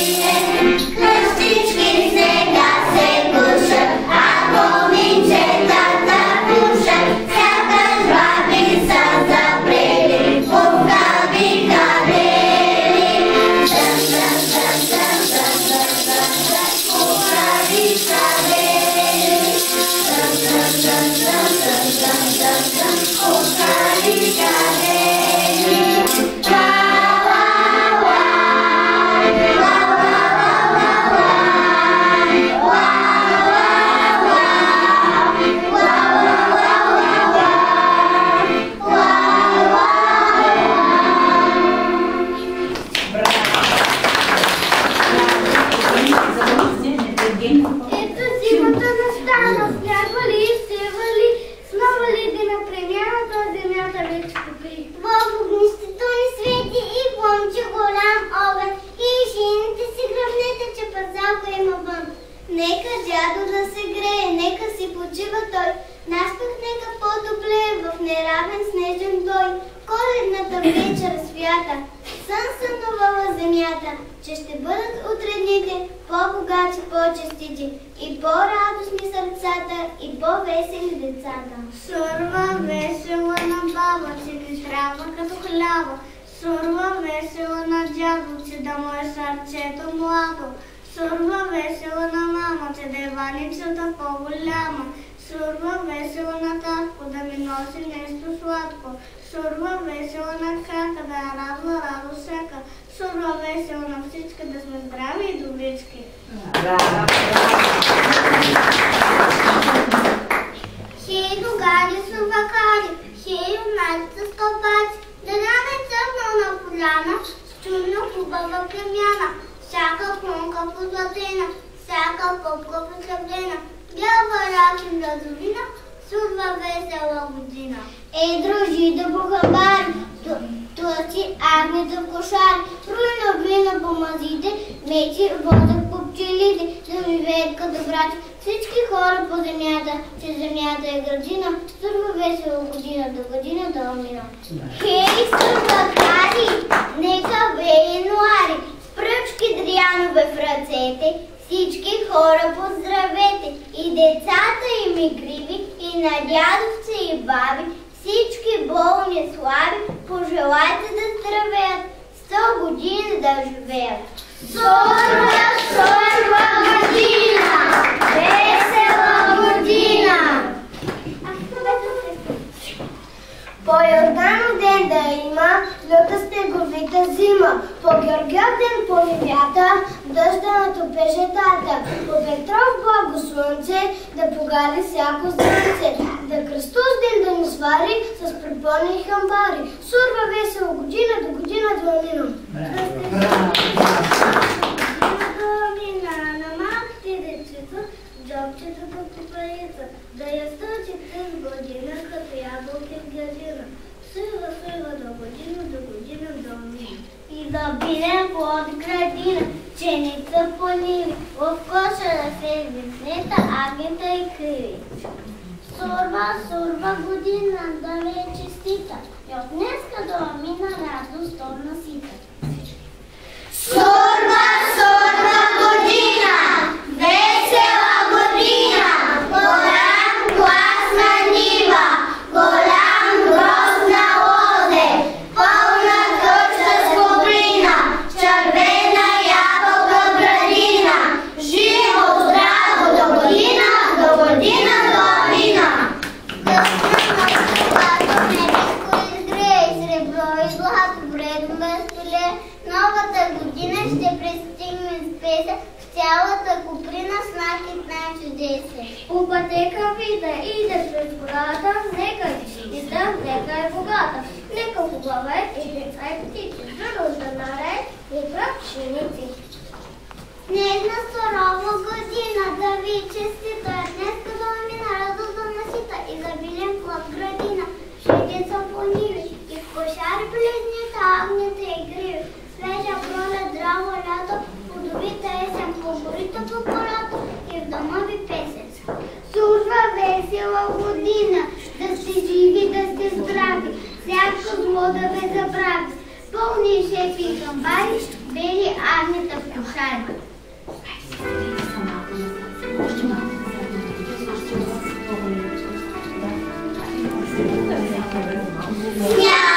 Sim. É. Нека дядо да се грее, нека си почива той, нас пък нека по-топлее в неравен снежен бой. Коледната вечер свята, сън сънувала земята, че ще бъдат утре дните по-богати, по-честити и по-радостни сърцата и по-весели децата. Сурва весела на баба, че ти трябва като хляба. Сурва весела на дядо, че да му е сърцето младо. Сурва весела на мама, че да е ваницата по-голяма. Сурва весела на татко, да ми носи нещо сладко. Сурва весела на крака, да радва радо всяка. Сурва весела на всички, да сме здрави и добрички. Хей, догади са вакари, хей, юнаците стълбаци, да не цъфнал на поляна, с чудно хубава премяна. Клонка позлатена, всяка попка посъблена, бял варак им долина, судва весела година. Ей, дружи да похабари, тлъци агнета в кошари, руйна вина по мазите, мечи водят по пчелите, да ми веят като брати всички хора по земята, че земята е градина, сърва весела година до година да мина. Хей, сърватари, нека вее януари, с пръчки дрянове в ръцете, всички хора поздравете, и децата им игриви, и на дядовци и баби, всички болни слаби, пожелайте да здравеят, сто години да живеят. Сорва, сорва година, весела година! По Йорданов ден да има, люта стеговита зима. По Георгиев ден по линята, дъжда натопе жетата. По Петров благо слънце, да погали всяко слънце. Да Кръстос ден да ни свари, с препони и хамбари. Сурва весела година до година до мина. Домина на малките дечица, джобчето по купаица, да я стълчите с година, като ябълки в градина. Сила, сила до година, до година, до мина. И да бине под градина, ченица по ниви, в коша да се виснета, агнета и криви. Сурва, сурва година, да ви е честита, и от днеска до мина радост на сита. Сурва, нека е богата. Нека хубава е и деца и птици, задължа наред и прав пшеници. Днешна сурова година да ви честита, днес като мина радост да насита и забилен плод градина, по ниви и в кошари близните агнете и гриви, свежа пролет, здраво лято, плодовита есен, по горите по полято и в дома ви песец. Служба весела година, да сте живи, да сте да ви забрави, пълни шепи и камбари, byli Agnieszka w koszarach. Surma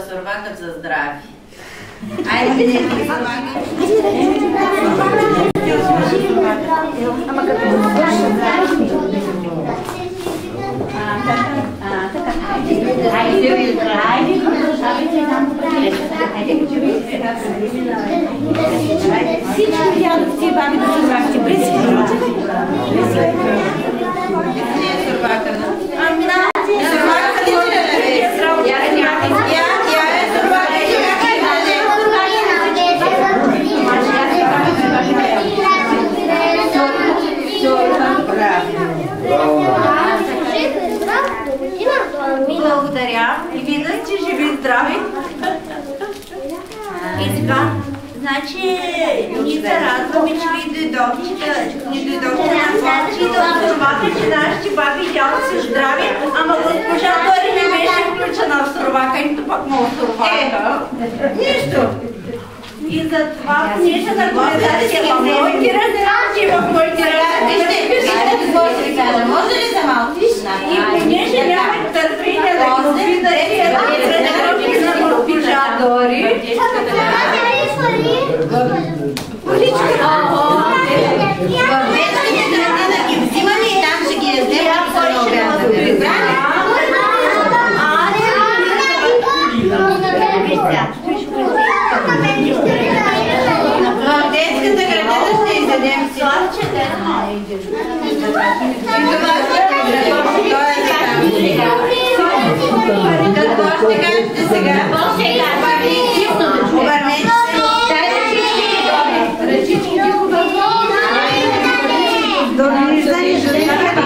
ще минат да възървакат за здрави. Айде, видете ги Ама като го Айде, айде, продължавайте там Айде, Всички ядохте и баби да се врахте. Близки. Ами, Сурвака, ти ли Я, я е сурвака. Благодаря. И вие да сте живи и здрави. И така, значи, ние се радваме, че ви дойдохте, да ни дойдохте на гости, да отзовате, че нашите баби и дядо са здрави, ама госпожа Дори не беше включена в сурвака, нито пък му в сурвака. Нищо. И затова, понеже на организация в моите разрази, в моите разрази, Може ли за малко и понеже нямах търпение да го видите, на госпожа Дори, В детските градина ги взимаме и там ще ги яздем, ако са на обяд. Разбрали? В детската градина ще издадем си. И домашната градина. Той е така. Какво ще кажете сега? ellos.